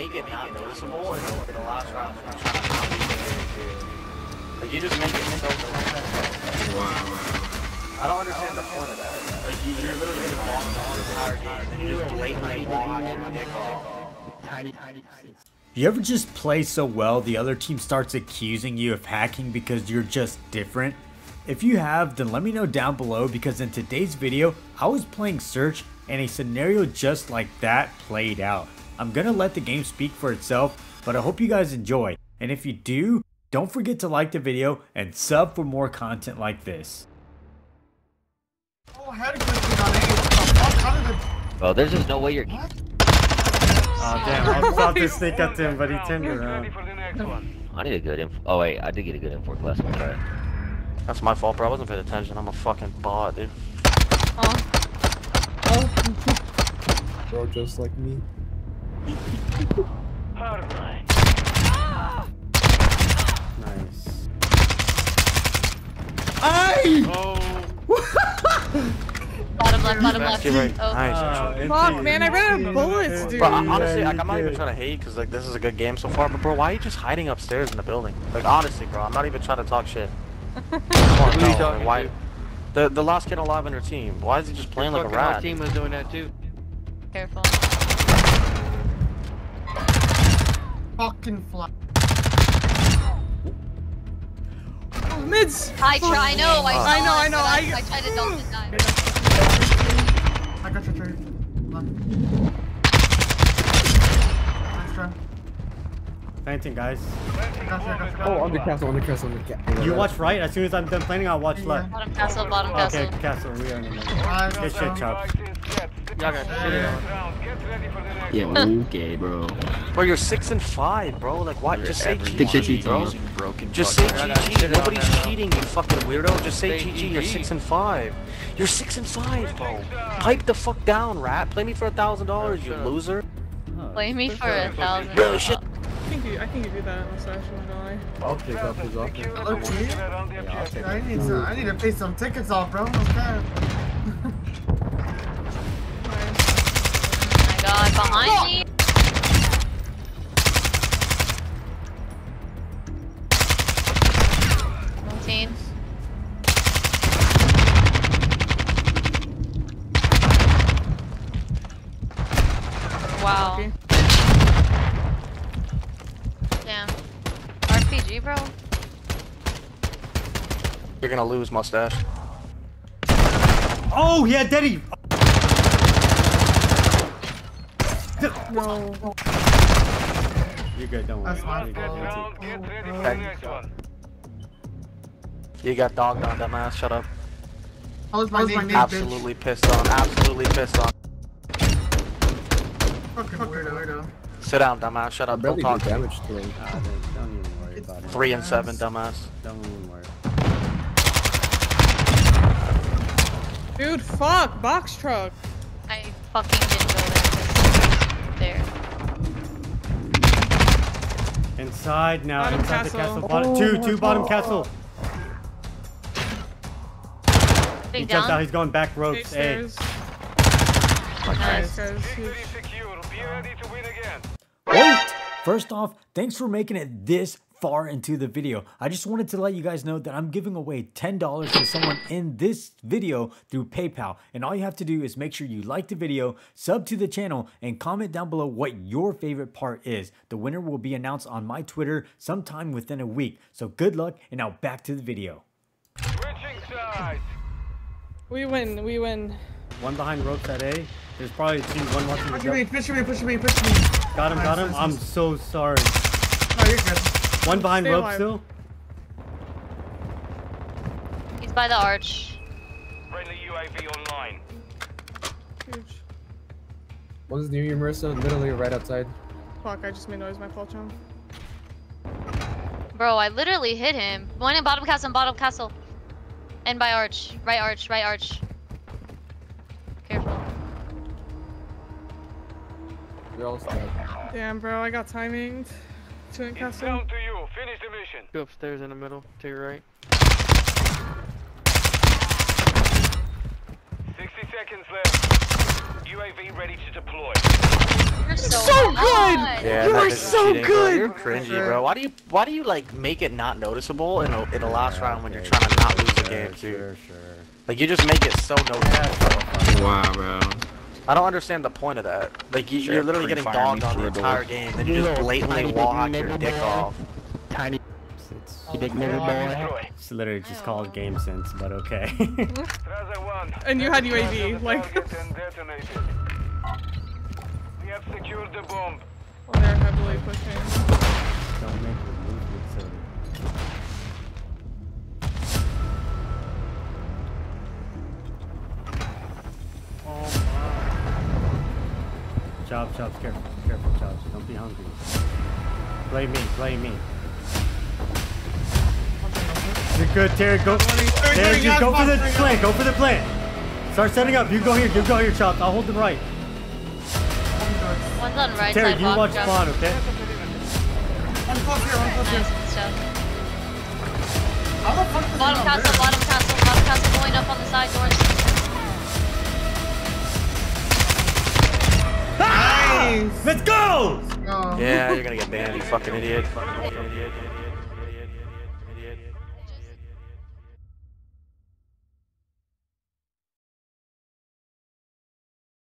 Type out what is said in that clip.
make it not noticeable and then the last round be. Like you just make it so I don't understand the point of that. Like you, you're literally just walking the entire game and just blatantly walk and dick off. You ever just play so well the other team starts accusing you of hacking because you're just different? If you have, then let me know down below because in today's video, I was playing Search and a scenario just like that played out. I'm gonna let the game speak for itself, but I hope you guys enjoy. And if you do, don't forget to like the video and sub for more content like this. Oh, how did you get on A? What the fuck? How did it... Well, there's just no way you're. What? Oh damn, I was about to sneak up to him, but he turned around. I need a good info. Oh wait, I did get a good info class one try. That's my fault, bro. I wasn't paying attention. I'm a fucking bot, dude. Oh. Oh. Bro, just like me. Nice. Bottom left, bottom left. Get right. Oh. Nice. Fuck, man, I ran out of bullets, dude. Bro, honestly, like, I'm not even trying to hate because like this is a good game so far, but bro, why are you just hiding upstairs in the building? Like honestly, bro, I'm not even trying to talk shit. Come on, no, like, why? The the last kid alive on your team. Why is he just playing like a rat? team was doing that too. Careful. Fucking fly. Oh, mids. I try, I know, I, I saw know, I know, but I- I tried to dolphin dive. I got your trade. Nice try. Planting, guys. Got you, got you, got oh, you. Oh, under castle, under castle, under castle. You watch right. As soon as I'm done planting, I'll watch left. Bottom castle, bottom castle. Okay, castle. castle. We are in the middle. Nice, Good shit, bro. Chop. Y'all got shit on. Yeah, okay, bro. Bro, you're six and five, bro. Like, why? Just say Think GG, bro. on you, broken Just say fuck. GG. Nobody's cheating, you fucking weirdo. Just say Say GG. You're six and five. You're six and five, bro. Pipe the fuck down, rat. Play me for a thousand dollars, you loser. Play me for a thousand. Bro, shit. I can, give, I can give you that mustache, I'm not gonna lie. I'll take off his offer. Hello, G. Yeah, I'll take I need to, I need to pay some tickets off, bro. Okay. My behind me. Nineteen. Wow. Okay. Damn. RPG, bro. You're gonna lose, mustache. Oh, yeah, Daddy. No. You're good. Don't worry. That's my You're good. fault. Okay. You got dogged on, dumbass. Shut up. How was my name, bitch? Absolutely pissed on. Absolutely pissed on. Fucking weirdo, weirdo. Sit down, dumbass. Shut up. Don't talk did to me. damage to. Don't, don't even worry about it. Three and seven, dumbass. Don't even worry. Dude, fuck, box truck. I fucking didn't go Inside now. Bottom inside the castle. castle. Oh, bottom, two, two bottom castle. He Big jumped out. He's going back ropes. Hey. Eh. stairs. Nice. Wait! First off, thanks for making it this far into the video. I just wanted to let you guys know that I'm giving away $10 to someone in this video through PayPal. And all you have to do is make sure you like the video, sub to the channel, and comment down below what your favorite part is. The winner will be announced on my Twitter sometime within a week. So good luck, and now back to the video. We win, we win. One behind ropes at A. There's probably two, one watching the Pushing me, jump. pushing me, pushing me, pushing me. Got him, got him. I'm so sorry. Oh, you're good. One behind Stay rope alive. still. He's by the arch. Huge. One's near you, Marissa, literally right outside. Fuck, I just made noise, my fault, John. Bro, I literally hit him. One in bottom castle, bottom castle. And by arch. Right arch, right arch. Careful. They're all stacked. Damn, bro, I got timing. Two in castle. Go upstairs in the middle to your right. 60 seconds left. UAV ready to deploy. You're so, So good! Yeah, you are so cheating, bro. good! You're cringy, bro. Why do you why do you like make it not noticeable in a in the last round when you're trying to not lose the game too? Sure, sure. Like you just make it so noticeable. Wow, bro. I don't understand the point of that. Like you, Sure, you're literally getting dogged on the through entire game, then you just blatantly walk hack your dick off. Tiny. It's, Oh, big nigga boy. It's literally just called game sense, but okay. And you had Target UAV, like- We have secured the bomb. Well, they're heavily pushing. Don't make the movement silly. Chop, chops, careful, careful, chops. Don't be hungry. Play me, play me. You're good, Terry. Go, Terry, just go for the plant. Go for the plant. Start setting up. You go here. You go here, chops. I'll hold them right. One's on right Terry, side. you watch drop. spawn, okay? One close here, one close here. Nice. How the fuck does Bottom not castle, bottom castle, bottom castle going up on the side doors. Nice! Let's go! Yeah, you're gonna get banned, you fucking idiot. Fucking idiot, idiot.